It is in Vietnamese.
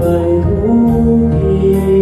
mây thú kia